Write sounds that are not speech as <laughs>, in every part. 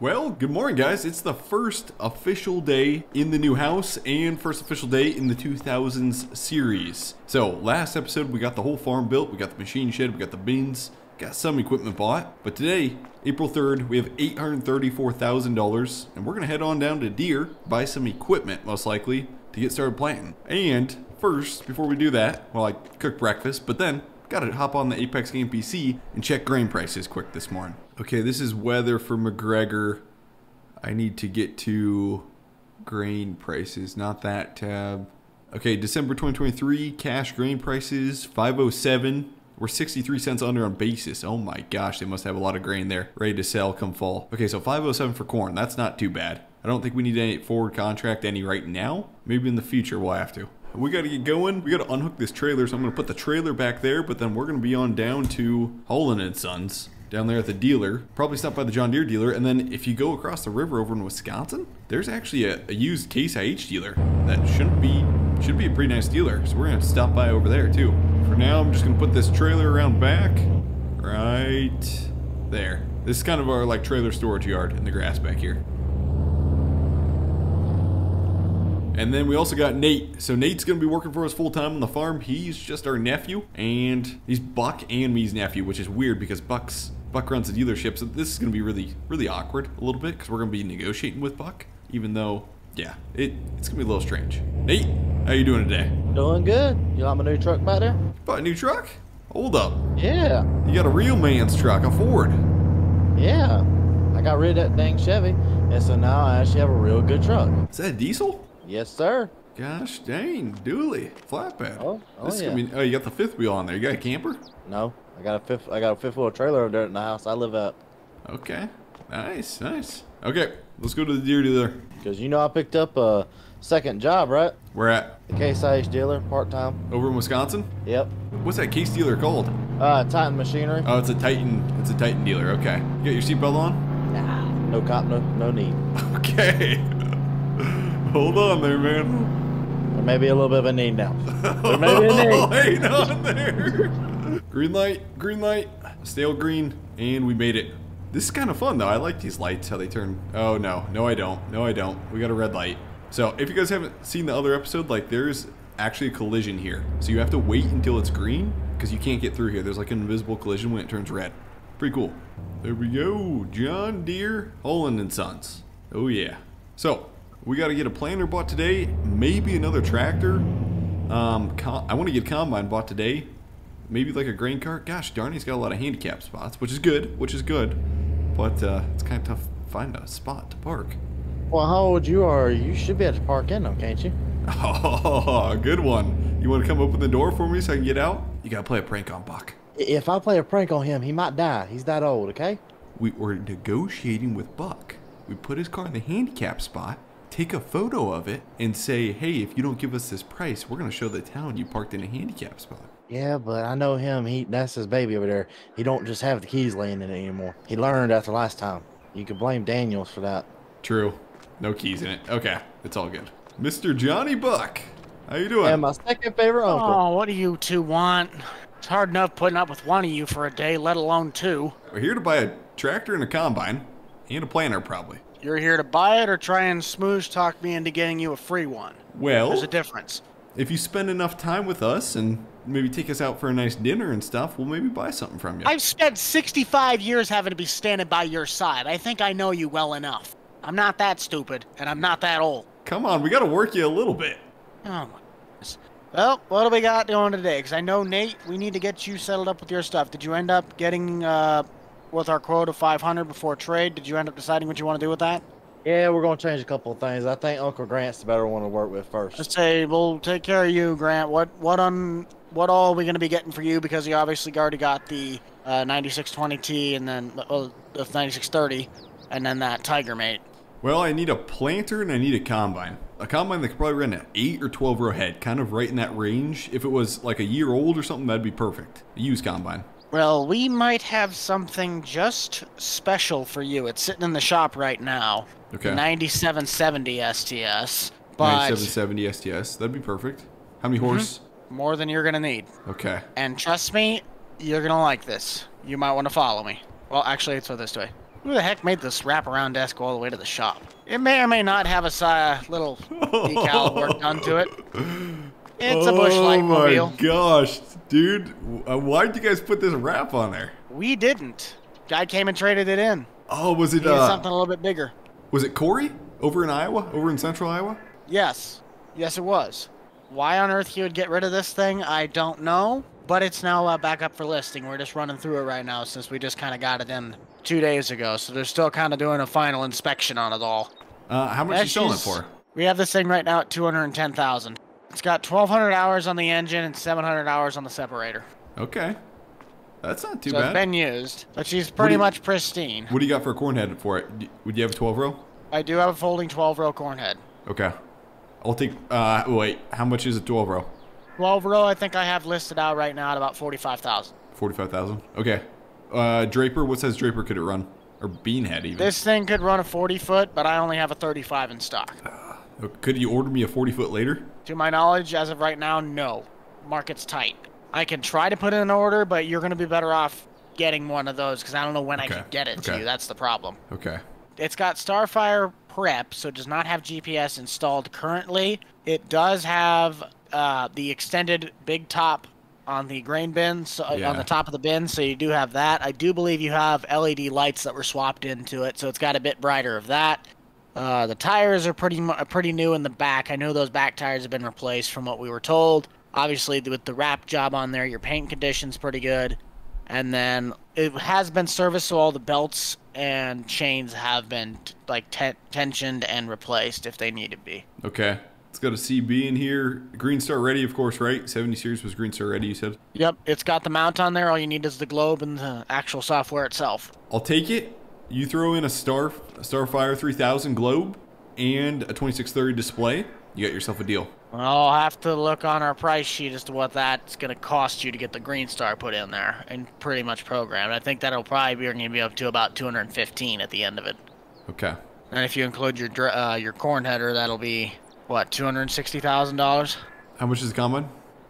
Well, good morning, guys. It's the first official day in the new house and first official day in the 2000s series. So, last episode, we got the whole farm built, we got the machine shed, we got the bins, got some equipment bought. But today, April 3rd, we have $834,000, and we're going to head on down to Deere, buy some equipment, most likely, to get started planting. And first, before we do that, well, I cook breakfast, but then Gotta hop on the Apex Game PC and check grain prices quick this morning. Okay, this is weather for McGregor. I need to get to grain prices, not that tab. Okay, December 2023, cash grain prices, 507. We're 63 cents under on basis. Oh my gosh, they must have a lot of grain there ready to sell come fall. Okay, so 507 for corn. That's not too bad. I don't think we need any forward contract any right now. Maybe in the future we'll have to. We got to get going. We got to unhook this trailer. So I'm to put the trailer back there, but then we're to be on down to Holland and Sons down there at the dealer. Probably stop by the John Deere dealer. And then if you go across the river over in Wisconsin, there's actually a, a used Case IH dealer that shouldn't be should be a pretty nice dealer. So we're to stop by over there too. For now, I'm just to put this trailer around back right there. This is kind of our like trailer storage yard in the grass back here. And then we also got Nate. So Nate's gonna be working for us full time on the farm. He's just our nephew, and he's Buch and me's nephew, which is weird because Buch's Buch runs the dealership. So this is gonna be really, really awkward a little bit because we're gonna be negotiating with Buch, even though, yeah, it, it's gonna be a little strange. Nate, how you doing today? Doing good. You like my new truck back there? Bought a new truck? Hold up. Yeah. You got a real man's truck, a Ford. Yeah. I got rid of that dang Chevy, and so now I actually have a real good truck. Is that a diesel? Yes, sir. Gosh dang, dually, flatbed. Oh, oh this yeah. gonna be, oh, you got the fifth wheel on there. You got a camper? No, I got a fifth. I got a fifth wheel trailer over there in the house I live at. Okay, nice, nice. Okay, let's go to the Deere dealer. Cause you know I picked up a second job, right? Where at? The Case IH dealer, part time. Over in Wisconsin? Yep. What's that case dealer called? Uh, Titan Machinery. Oh, it's a Titan. It's a Titan dealer. Okay. You got your seatbelt on? Nah, no cop, no no need. <laughs> Okay. Hold on there, man. There may be a little bit of a need now. There may be a <laughs> need. Hang on there. green light, green light, stale green, and we made it. This is kind of fun though. I like these lights, how they turn. Oh no, no I don't. No I don't. We got a red light. So if you guys haven't seen the other episode, like there's actually a collision here. So you have to wait until it's green because you can't get through here. There's like an invisible collision when it turns red. Pretty cool. There we go. John Deere, Holland and Sons. Oh yeah. So we got to get a planter bought today. Maybe another tractor. Um, I want to get a combine bought today. Maybe like a grain cart. Gosh darn, he's got a lot of handicap spots, which is good, which is good. But uh, it's kind of tough to find a spot to park. Well, how old you are? You should be able to park in them, can't you? <laughs> Oh, good one. You want to come open the door for me so I can get out? You got to play a prank on Buch. If I play a prank on him, he might die. He's that old, okay? We were negotiating with Buch. We put his car in the handicap spot, take a photo of it, and say, hey, if you don't give us this price, we're going to show the town you parked in a handicap spot. Yeah, but I know him. He that's his baby over there. He don't just have the keys laying in it anymore. He learned after last time. You could blame Daniels for that. True. No keys in it. Okay, it's all good. Mr. Johnny Buch, how you doing? And my second favorite uncle. Oh, what do you two want? It's hard enough putting up with one of you for a day, let alone two. We're here to buy a tractor and a combine, and a planter probably. You're here to buy it or try and smooth talk me into getting you a free one? Well, There's a difference. if you spend enough time with us and maybe take us out for a nice dinner and stuff, we'll maybe buy something from you. I've spent 65 years having to be standing by your side. I think I know you well enough. I'm not that stupid, and I'm not that old. Come on, we got to work you a little bit. Oh my goodness. Well, what do we got going today? Because I know, Nate, we need to get you settled up with your stuff. Did you end up getting uh, with our quote of 500 before trade? Did you end up deciding what you want to do with that? Yeah, we're gonna change a couple of things. I think Uncle Grant's the better one to work with first. Let's say we'll take care of you, Grant. What what on what all are we gonna be getting for you? Because you obviously already got the uh, 9620T and then well, the 9630, and then that Tiger Mate. Well, I need a planter and I need a combine. A combine that could probably run an 8 or 12 row head, kind of right in that range. If it was like a year old or something, that'd be perfect. A used combine. Well, we might have something just special for you. It's sitting in the shop right now. Okay. 9770 STS. But 9770 STS, that'd be perfect. How many horse? more than you're gonna need. Okay. And trust me, you're gonna like this. You might want to follow me. Well, actually, let's this way. Who the heck made this wraparound desk go all the way to the shop? It may or may not have a uh, little <laughs> decal work done to it. <laughs> It's a Busch Light Oh my gosh, dude! Uh, Why'd you guys put this wrap on there? We didn't. Guy came and traded it in. Oh, was it uh, something a little bit bigger. was it Cory over in Iowa, over in Central Iowa? Yes. Yes, it was. Why on earth he would get rid of this thing, I don't know. But it's now uh, back up for listing. We're just running through it right now since we just kind of got it in two days ago. So they're still kind of doing a final inspection on it all. Uh, how much are you selling it for? We have this thing right now at 210,000. It's got 1,200 hours on the engine and 700 hours on the separator. Okay, that's not too so It's been used, but she's pretty you- much pristine. What do you got for a corn head for it? Would you have a 12 row? I do have a folding 12 row corn head. Okay, I'll take. Uh, wait, how much is a 12 row? 12 row, I think I have listed out right now at about 45,000. Forty-five thousand. Okay. Uh, Draper. What size Draper could it run? Or Beanhead even? This thing could run a 40 foot, but I only have a 35 in stock. Uh, Could you order me a forty foot later? To my knowledge, as of right now, no. Market's tight. I can try to put in an order, but you're going to be better off getting one of those because I don't know when I can get it to you. That's the problem. Okay. It's got Starfire prep, so it does not have GPS installed currently. It does have uh, the extended big top on the grain bin, so, uh, Yeah. on the top of the bin, so you do have that. I do believe you have LED lights that were swapped into it, so it's got a bit brighter of that. Uh, the tires are pretty pretty new in the back. I know those back tires have been replaced from what we were told. Obviously, with the wrap job on there, your paint condition's pretty good. And then it has been serviced, so all the belts and chains have been like te- tensioned and replaced if they need to be. Okay. It's got a CB in here. Green Star ready, of course, right? 70 series was Green Star ready, you said? Yep, it's got the mount on there. All you need is the globe and the actual software itself. I'll take it. You throw in a Star Starfire 3000 globe and a 2630 display. You got yourself a deal. Well, I'll have to look on our price sheet as to what that's going to cost you to get the Green Star put in there and pretty much programmed. I think that'll probably be going to be up to about 215 at the end of it. Okay. And if you include your uh, your corn header, that'll be what 260 thousand dollars. How much is the combine?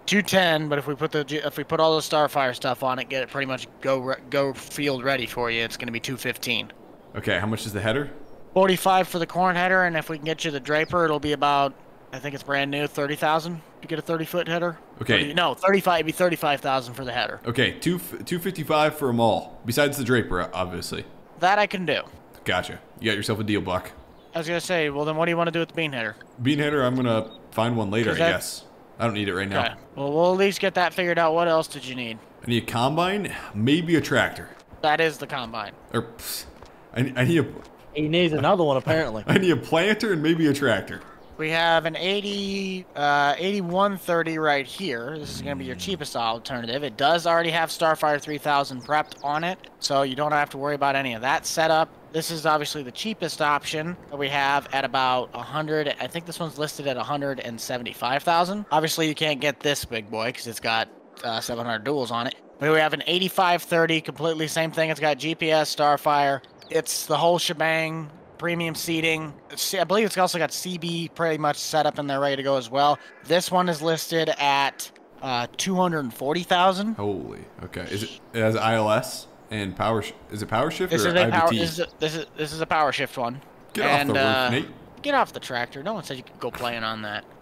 210, but if we put the if we put all the Starfire stuff on it, get it pretty much go go field ready for you, it's going to be 215. Okay, how much is the header? 45 for the corn header, and if we can get you the Draper, it'll be about I think it's brand new 30,000 to get a 30 foot header. Okay. 30 no, 35 it'd be 35,000 for the header. Okay, two 255 for them all. Besides the Draper, obviously. That I can do. Gotcha. You got yourself a deal, Buch. I was gonna say, well then, what do you want to do with the bean header? Bean header, I'm gonna find one later, I guess. I don't need it right now. Okay. Well, we'll at least get that figured out. What else did you need? I need a combine, maybe a tractor. That is the combine. Or pfft, I, I need a He needs another one apparently. <laughs> I need a planter and maybe a tractor. We have an 80, uh, 8130 right here. This is going to be your cheapest alternative. It does already have Starfire 3000 prepped on it, so you don't have to worry about any of that setup. This is obviously the cheapest option that we have at about 100. I think this one's listed at 175,000. Obviously, you can't get this big boy because it's got uh, 700 duals on it. But we have an 8530, completely same thing. It's got GPS, Starfire. It's the whole shebang premium seating. I believe it's also got CB pretty much set up and they're ready to go as well. This one is listed at uh, 240,000. Holy. Okay. Is it, it has ILS and power? Sh- is it power shift This or is a power. This is a, this is this is a power shift one. Get and, off the roof, uh, Nate. Get off the tractor. No one said you could go playing on that. <laughs>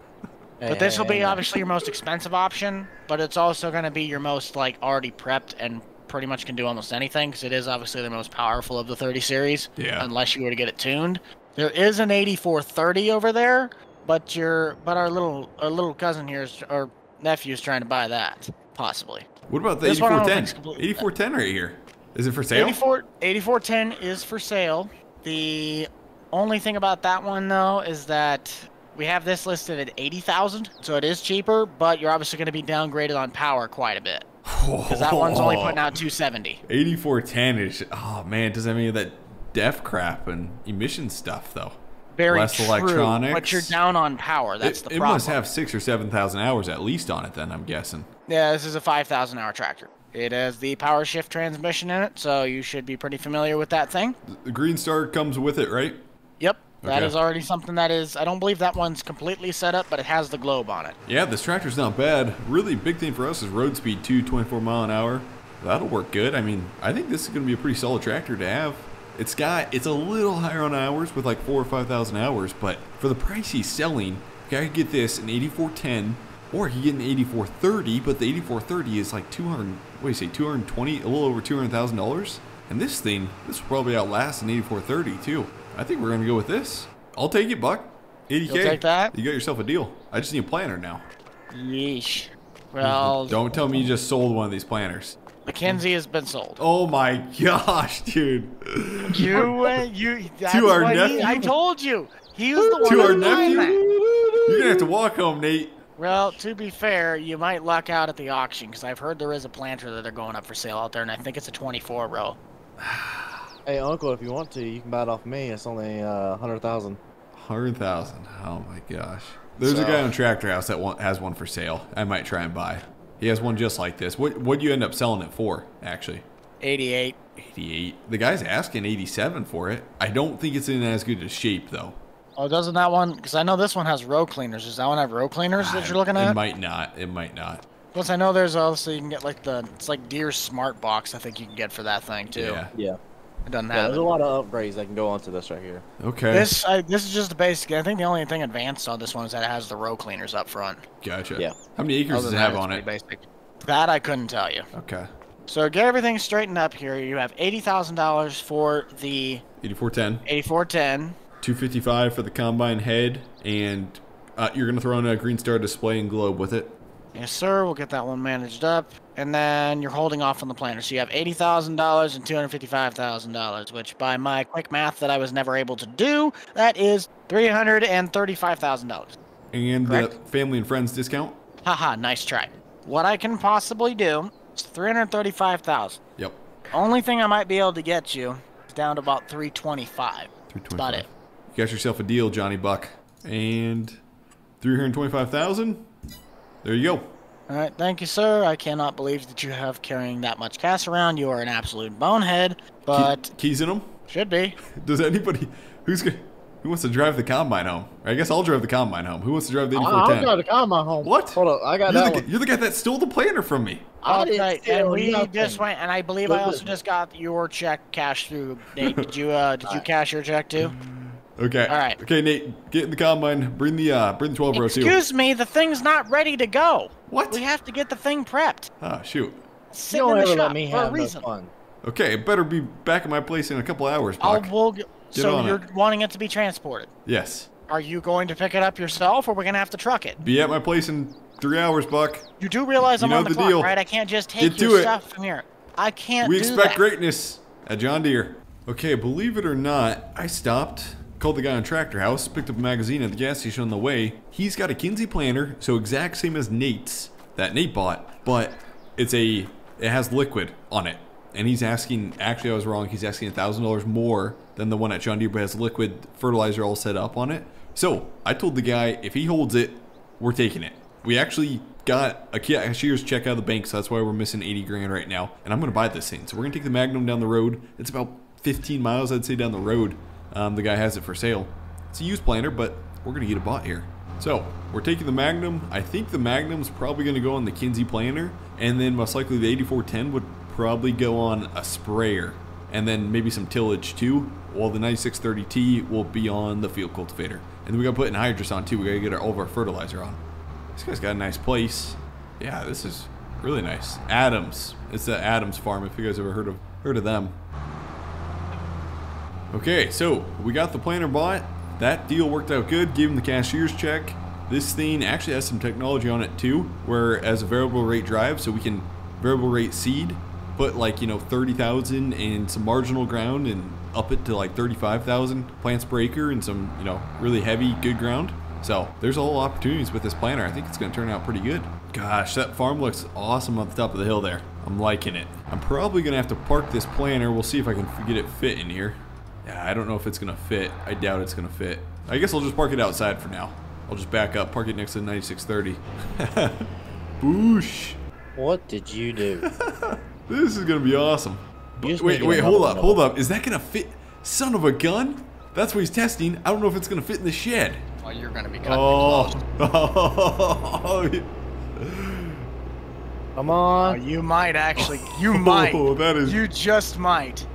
But this will be obviously your most expensive option, but it's also going to be your most like already prepped and pretty much can do almost anything because it is obviously the most powerful of the 30 series. Yeah. Unless you were to get it tuned, there is an 8430 over there, but your but our little our little cousin here is or nephew is trying to buy that possibly. What about the this one 8410? 8410 right here. Is it for sale? 84 8410 is for sale. The only thing about that one though is that we have this listed at 80,000, so it is cheaper, but you're obviously going to be downgraded on power quite a bit <laughs> because that one's only putting out 270. 8410 is. Oh man, does that mean that def crap and emission stuff though? Very Less true, electronics. but you're down on power. That's it, the it problem. must have six or seven thousand hours at least on it. Then I'm guessing. Yeah, this is a 5,000 hour tractor. It has the power shift transmission in it, so you should be pretty familiar with that thing. The Green Star comes with it, right? Yep, that Okay. is already something that is. I don't believe that one's completely set up, but it has the globe on it. Yeah, this tractor's not bad. Really big thing for us is road speed, two 24 mile an hour. That'll work good. I mean, I think this is going to be a pretty solid tractor to have. It's got it's a little higher on hours with like four or five thousand hours, but for the price he's selling, guy could get this an 8410, or he get an 8430, but the 8430 is like 200. What do you say? 220, a little over 200 thousand dollars. And this thing, this will probably outlast an 8430 too. I think we're gonna go with this. I'll take it, Buch. 80k. You'll take that? You got yourself a deal. I just need a planner now. Yeesh. Well, Don't tell me you just sold one of these planners. Mackenzie has been sold. Oh my <laughs> gosh, dude. You, <laughs> uh, you. That's our what he- nephew? I told you. He was the one to our nephew. You're gonna have to walk home, Nate. Well, to be fair, you might luck out at the auction because I've heard there is a planter that they're going up for sale out there, and I think it's a 24 row. <sighs> Hey, Uncle, if you want to, you can buy it off me. It's only uh, 100,000. 100,000. Hundred thousand. Oh my gosh. There's a guy on Tractor House that want, has one for sale. I might try and buy. He has one just like this. What what'd you end up selling it for? Actually, 88. 88. The guy's asking 87 for it. I don't think it's in as good a shape though. Oh, doesn't that one? Because I know this one has row cleaners. Does that one have row cleaners that you're looking at? It might not. It might not. Plus, I know there's also you can get like the it's like Deere Smart Box. I think you can get for that thing too. Yeah. Yeah. It doesn't Yeah, have there's it. a lot of upgrades that can go onto this right here. Okay. This I, this is just the basic. I think the only thing advanced on this one is that it has the row cleaners up front. Gotcha. Yeah. How many acres does it have on it? Basic. That I couldn't tell you. Okay. So get everything straightened up here. You have eighty thousand dollars for the 8410. eighty-four ten. 255 for the combine head, and uh, you're gonna throw in a Green Star display and globe with it. Yes, sir. We'll get that one managed up, and then you're holding off on the planner. So you have eighty thousand dollars and two hundred fifty-five thousand dollars, which, by my quick math that I was never able to do, that is three hundred and thirty-five thousand dollars. And Correct. the family and friends discount. Haha, nice try. What I can possibly do is three hundred thirty-five thousand. Yep. Only thing I might be able to get you is down to about three twenty-five. That's about it. You got yourself a deal, Johnny Buch. And 325,000. There you go. All right, thank you, sir. I cannot believe that you have carrying that much cash around. You are an absolute bonehead, Key- but keys in them. should be. <laughs> Does anybody who's go- who wants to drive the combine home? I guess I'll drive the combine home. Who wants to drive the I'll 8410? drive the combine home. What? Hold on, I got You're that the, one. you're the guy that stole the planner from me. I didn't Okay, and we nothing. just went, and I believe I also just got your check cashed through. Nate, did you uh, did you Alright. cash your check too? Okay. All right. Okay, Nate, get in the combine. Bring the uh, bring the 12 row too. Excuse me, the thing's not ready to go. What? We have to get the thing prepped. Ah, shoot. It's You don't in the ever shop let me for a have no reason. fun. Okay, it better be back at my place in a couple hours, I'll Buch. we'll, get- Get so on you're it. wanting it to be transported. Yes. Are you going to pick it up yourself, or we're gonna have to truck it? Be at my place in three hours, Buch. You do realize You I'm know on the, the clock, deal. right? I can't just take Get to your it. stuff from here. I can't. We do expect that. greatness at John Deere. Okay, believe it or not, I stopped, called the guy on Tractor House, picked up a magazine at the gas station on the way. He's got a Kinze planner, so exact same as Nate's that Nate bought, but it's a it has liquid on it. And he's asking actually I was wrong, he's asking thousand dollars more than the one at John Deere, but has liquid fertilizer all set up on it. So I told the guy if he holds it, we're taking it. We actually got a cashier's check out of the bank, so that's why we're missing 80 grand right now. And I'm gonna buy this thing. So we're gonna take the Magnum down the road. It's about 15 miles, I'd say, down the road. Um, the guy has it for sale. It's a used planter, but we're gonna get it bought here. So we're taking the Magnum. I think the Magnum's probably gonna go on the Kinze planter, and then most likely the 8410 would probably go on a sprayer, and then maybe some tillage too. While the 9630T will be on the field cultivator, and then we gotta put anhydrous on too. We gotta get our, all of our fertilizer on. This guy's got a nice place. Yeah, this is really nice. Adams. It's the Adams farm. If you guys ever heard of heard of them. Okay, so we got the planter bought. That deal worked out good. Gave him the cashier's check. This thing actually has some technology on it too, where as a variable rate drive, so we can variable rate seed, put like you know thirty thousand and some marginal ground, and up it to like thirty-five thousand plants per acre, and some you know really heavy good ground. So there's a whole opportunities with this planter. I think it's going to turn out pretty good. Gosh, that farm looks awesome on the top of the hill there. I'm liking it. I'm probably going to have to park this planter. We'll see if I can get it fit in here. Yeah, I don't know if it's going to fit. I doubt it's going to fit. I guess I'll just park it outside for now. I'll just back up, park it next to the 9630. <laughs> Boosh. What did you do? <laughs> This is going to be awesome. You Wait, need wait, hold up, hold up. Is that going to fit? Son of a gun? That's what he's testing. I don't know if it's going to fit in the shed. Well, you're gonna be cutting Oh. me close. <laughs> Come Oh, on. Uh, you might actually. You oh, might. Oh, that is- You just might.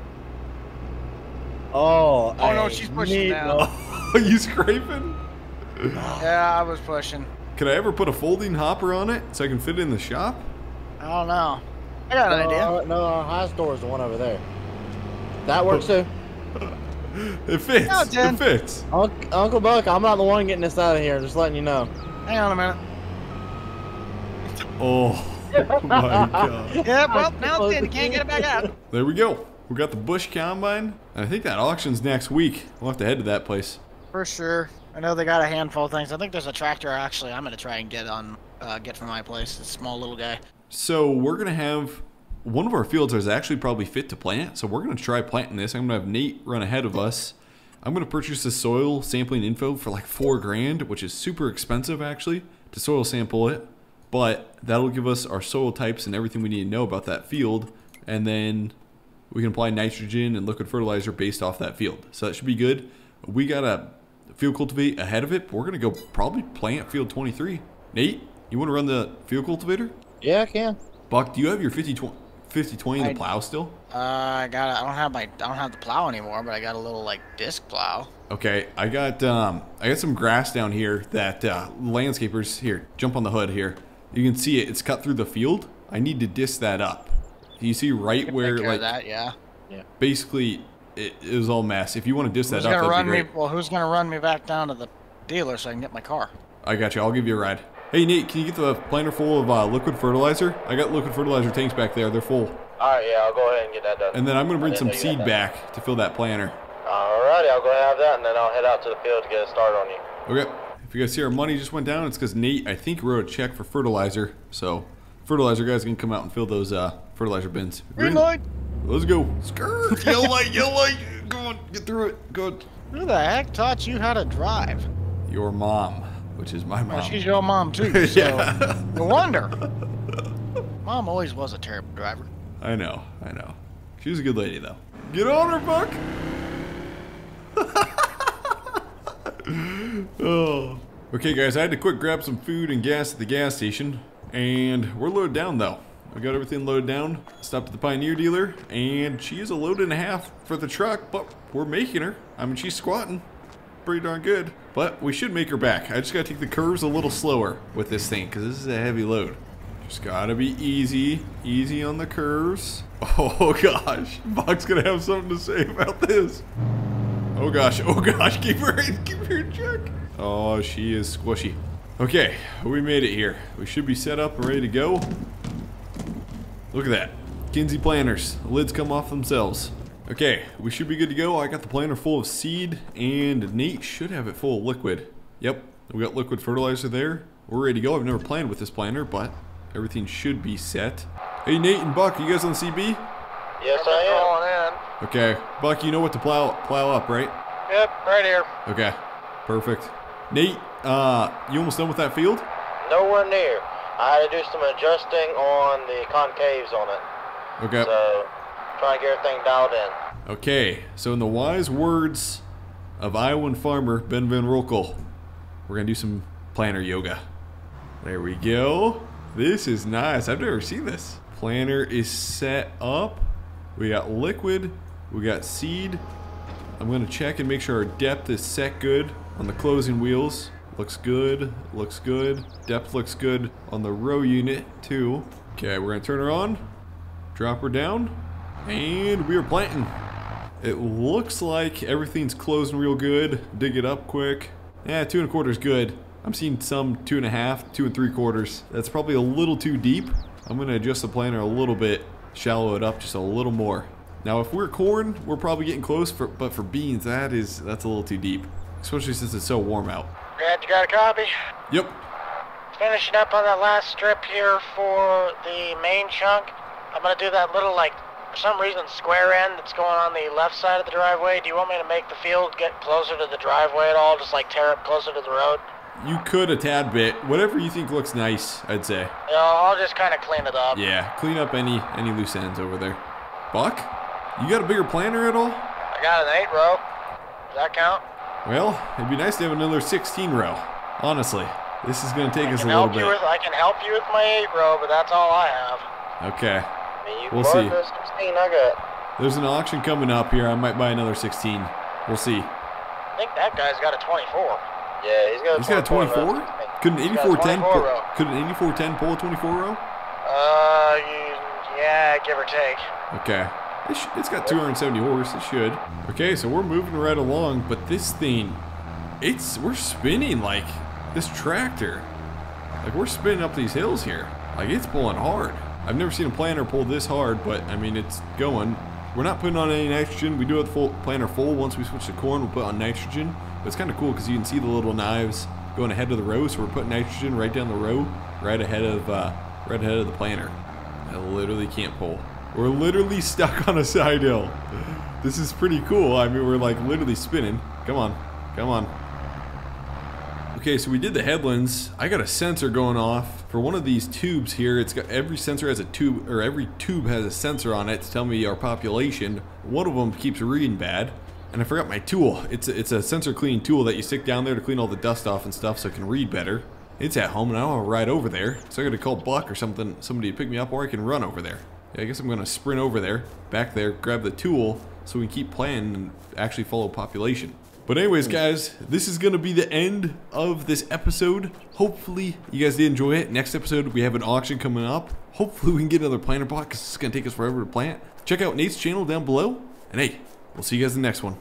Oh, Oh, no, hey, she's pushing neat, now. Are <laughs> you scraping? Yeah, I was pushing. Could I ever put a folding hopper on it so I can fit it in the shop? I don't know. I got an no, idea. no, our high store is the one over there. That works too. <laughs> It fits. No, it Dan. fits. Unc- Uncle Buch, I'm not the one getting this out of here. Just letting you know. Hang on a minute. Oh <laughs> my god. Yeah, well, now it's in. You can't get it back out. There we go. We got the Busch Combine. And I think that auction's next week. We'll have to head to that place. For sure. I know they got a handful of things. I think there's a tractor actually I'm gonna try and get on uh, get from my place. This small little guy. So we're gonna have one of our fields is actually probably fit to plant. So we're gonna try planting this. I'm gonna have Nate run ahead of us. I'm gonna purchase the soil sampling info for like four grand, which is super expensive actually to soil sample it. But that'll give us our soil types and everything we need to know about that field, and then we can apply nitrogen and liquid fertilizer based off that field. So that should be good. We got a field cultivate ahead of it, but we're gonna go probably plant field 23. Nate, you want to run the field cultivator? Yeah, I can. Buch, do you have your 50 20, 50 20 in the plow still? Uh, I got. I don't have my. I don't have the plow anymore, but I got a little like disc plow. Okay, I got um, I got some grass down here that uh, landscapers here. Jump on the hood here. You can see it. It's cut through the field. I need to disc that up. Do you see right where like that, yeah. Yeah. basically it, it was all mess. If you want to disc Who's that up, gonna that'd run be me? great. Well, who's gonna run me back down to the dealer so I can get my car? I got you. I'll give you a ride. Hey Nate, can you get the planter full of uh, liquid fertilizer? I got liquid fertilizer tanks back there. They're full. Alright, yeah, I'll go ahead and get that done. And then I'm gonna bring some didn't know you seed back to fill that planter. Alrighty, I'll go ahead and have that, and then I'll head out to the field to get a start on you. Okay. If you guys see our money just went down, it's because Nate, I think, wrote a check for fertilizer. So, fertilizer guys can come out and fill those uh, fertilizer bins. Green light. Let's go. Skirt. <laughs> yellow light. Yellow light. Go on. Get through it. Good. Who the heck taught you how to drive? Your mom, which is my Well, mom. she's your mom too. <laughs> So yeah. no wonder. Mom always was a terrible driver. I know. I know. She was a good lady, though. Get on her, Buch. <laughs> oh. Okay, guys, I had to quick grab some food and gas at the gas station, and we're loaded down though. We got everything loaded down. Stopped at the Pioneer dealer, and she is a load and a half for the truck, but we're making her. I mean, she's squatting pretty darn good, but we should make her back. I just gotta take the curves a little slower with this thing, because this is a heavy load. Just gotta be easy, easy on the curves. <laughs> Oh gosh, Buch's gonna have something to say about this. Oh gosh, oh gosh, <laughs> keep her in, keep her in check. Oh, she is squishy. Okay, we made it here. We should be set up and ready to go. Look at that. Kinze planters. The lids come off themselves. Okay, we should be good to go. I got the planter full of seed, and Nate should have it full of liquid. Yep, we got liquid fertilizer there. We're ready to go. I've never planned with this planter, but everything should be set. Hey, Nate and Buch, you guys on CB? Yes, I am. Okay, Buch, you know what to plow plow up, right? Yep, right here. Okay, perfect. Nate, uh, you almost done with that field? Nowhere near. I had to do some adjusting on the concaves on it, Okay. so trying to get everything dialed in. Okay, so in the wise words of Iowan farmer Ben Van Rokel, we're gonna do some planter yoga. There we go. This is nice. I've never seen this. Planter is set up. We got liquid. We got seed. I'm gonna check and make sure our depth is set good on the closing wheels. Looks good. Looks good. Depth looks good on the row unit too. Okay, we're gonna turn her on. Drop her down. And we are planting. It looks like everything's closing real good. Dig it up quick. Yeah, two and a quarter is good. I'm seeing some two and a half, two and three quarters. That's probably a little too deep. I'm gonna adjust the planter a little bit, shallow it up just a little more. Now, if we're corn, we're probably getting close. For, but for beans, that is that's a little too deep, especially since it's so warm out. Brad, you got a copy? Yep. Finishing up on that last strip here for the main chunk. I'm gonna do that little like for some reason square end that's going on the left side of the driveway. Do you want me to make the field get closer to the driveway at all? Just like tear it closer to the road? You could a tad bit. Whatever you think looks nice, I'd say. Know, I'll just kind of clean it up. Yeah, clean up any any loose ends over there. Buch, you got a bigger planter at all? I got an eight row. Does that count? Well, it'd be nice to have another 16 row. Honestly, this is going to take I us a little bit. with I can help you with my eight row, but that's all I have. Okay. I mean, you We'll see. the 16 I got. There's an auction coming up here. I might buy another 16. We'll see. I think that guy's got a 24. Yeah, he's got a He's got a 24. 24? Could an He's a 8410 24 pull, row. could an 8410 pull a 24 row? Uh, you, yeah, give or take. Okay. It's got 270 horse. It should. Okay, so we're moving right along, but this thing, it's we're spinning like this tractor. Like we're spinning up these hills here. Like it's pulling hard. I've never seen a planter pull this hard, but I mean it's going. We're not putting on any nitrogen. We do have the full planter full. Once we switch to corn, we'll put on nitrogen. But it's kind of cool because you can see the little knives going ahead of the row. So we're putting nitrogen right down the row, right ahead of uh, right ahead of the planter. I literally can't pull. We're literally stuck on a side hill. This is pretty cool. I mean, we're like literally spinning. Come on, come on. Okay, so we did the headlands. I got a sensor going off for one of these tubes here. It's got every sensor has a tube, or every tube has a sensor on it to tell me our population. One of them keeps reading bad, and I forgot my tool. It's a, it's a sensor cleaning tool that you stick down there to clean all the dust off and stuff, so it can read better. It's at home, and I don't want to ride over there, so I got to call Buch or something, somebody to pick me up, or I can run over there. Yeah, I guess I'm gonna sprint over there, back there, grab the tool, so we can keep playing and actually follow population. But anyways, hmm. guys, this is gonna be the end of this episode. Hopefully, you guys did enjoy it. Next episode, we have an auction coming up. Hopefully, we can get another planter bot because it's gonna take us forever to plant. Check out Nate's channel down below, and hey, we'll see you guys in the next one.